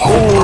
Oh,